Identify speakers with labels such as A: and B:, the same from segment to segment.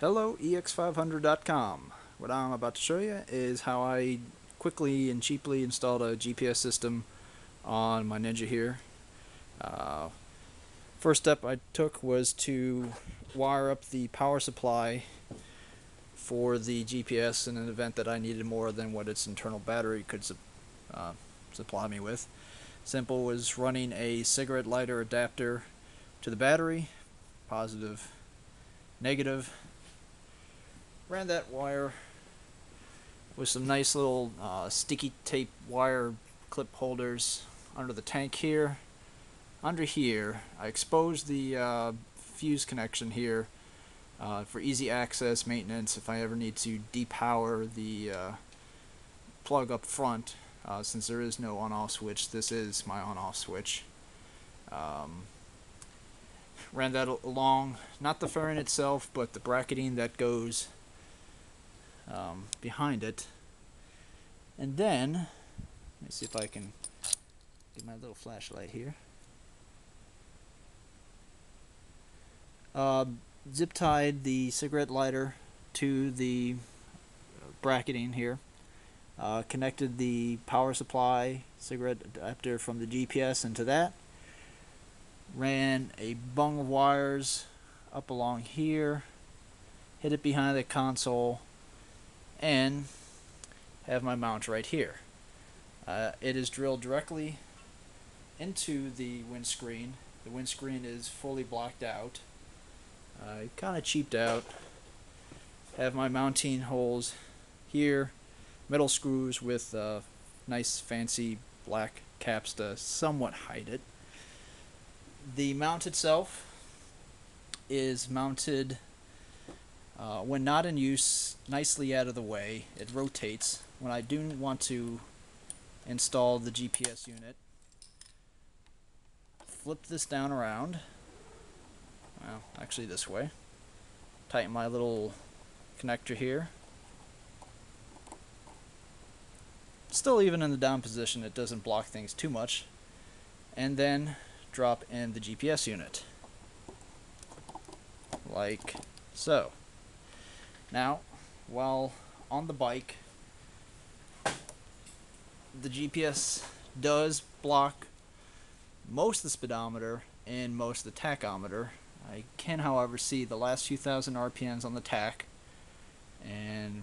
A: Hello, EX500.com. What I'm about to show you is how I quickly and cheaply installed a GPS system on my Ninja here. Uh, first step I took was to wire up the power supply for the GPS in an event that I needed more than what its internal battery could su uh, supply me with. Simple was running a cigarette lighter adapter to the battery, positive, negative, ran that wire with some nice little uh, sticky tape wire clip holders under the tank here. Under here, I exposed the uh, fuse connection here uh, for easy access maintenance if I ever need to depower the uh, plug up front. Uh, since there is no on-off switch, this is my on-off switch. Um, ran that along, not the fairing itself, but the bracketing that goes um, behind it. And then, let me see if I can get my little flashlight here. Uh, zip tied the cigarette lighter to the bracketing here. Uh, connected the power supply cigarette adapter from the GPS into that. Ran a bung of wires up along here. Hit it behind the console and have my mount right here. Uh, it is drilled directly into the windscreen. The windscreen is fully blocked out. I kind of cheaped out. Have my mounting holes here, metal screws with uh, nice fancy black caps to somewhat hide it. The mount itself is mounted uh, when not in use, nicely out of the way, it rotates. When I do want to install the GPS unit, flip this down around. Well, actually this way. Tighten my little connector here. Still even in the down position, it doesn't block things too much. And then drop in the GPS unit. Like so. Now, while on the bike, the GPS does block most of the speedometer and most of the tachometer. I can, however, see the last few thousand RPMs on the tach, and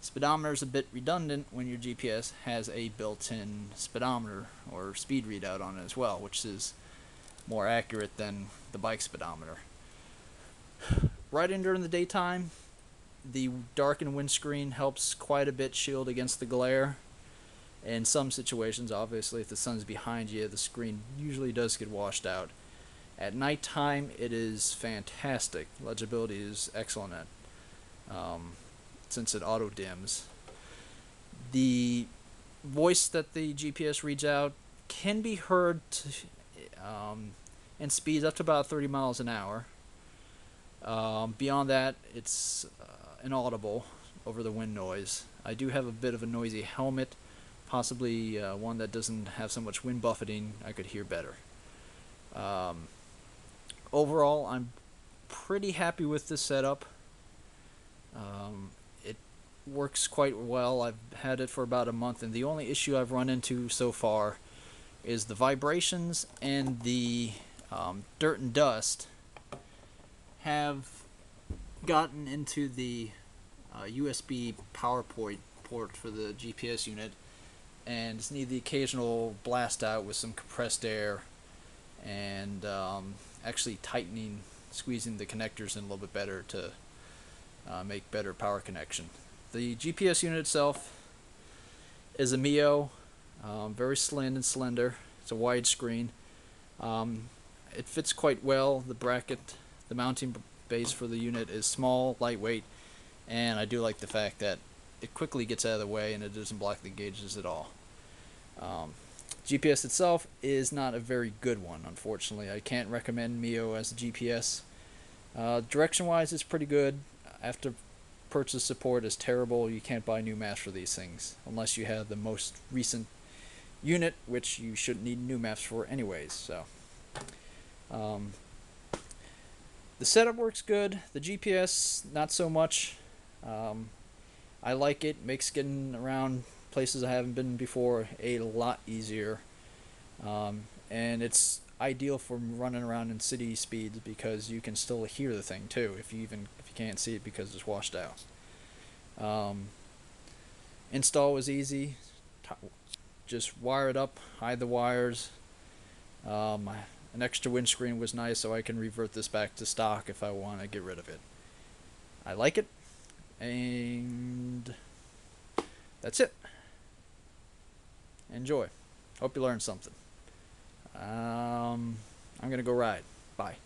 A: speedometer is a bit redundant when your GPS has a built-in speedometer or speed readout on it as well, which is more accurate than the bike speedometer. Riding during the daytime, the darkened windscreen helps quite a bit shield against the glare. In some situations, obviously, if the sun's behind you, the screen usually does get washed out. At nighttime, it is fantastic. Legibility is excellent at, um, since it auto dims. The voice that the GPS reads out can be heard to, um, in speeds up to about 30 miles an hour. Um, beyond that, it's uh, inaudible over the wind noise. I do have a bit of a noisy helmet, possibly uh, one that doesn't have so much wind buffeting. I could hear better. Um, overall, I'm pretty happy with this setup. Um, it works quite well. I've had it for about a month, and the only issue I've run into so far is the vibrations and the um, dirt and dust have gotten into the uh, USB PowerPoint port for the GPS unit and just need the occasional blast out with some compressed air and um, actually tightening, squeezing the connectors in a little bit better to uh, make better power connection. The GPS unit itself is a Mio, um, very slim and slender. It's a widescreen. Um, it fits quite well. The bracket, the mounting base for the unit is small, lightweight, and I do like the fact that it quickly gets out of the way and it doesn't block the gauges at all. Um, GPS itself is not a very good one, unfortunately. I can't recommend Mio as a GPS. Uh, Direction-wise, it's pretty good. After purchase support is terrible. You can't buy new maps for these things unless you have the most recent unit, which you shouldn't need new maps for anyways. So, um, the setup works good. The GPS not so much. Um, I like it. Makes getting around places I haven't been before a lot easier. Um, and it's ideal for running around in city speeds because you can still hear the thing too if you even if you can't see it because it's washed out. Um, install was easy. Just wire it up, hide the wires. Um, an extra windscreen was nice, so I can revert this back to stock if I want to get rid of it. I like it, and that's it. Enjoy. Hope you learned something. Um, I'm gonna go ride. Bye.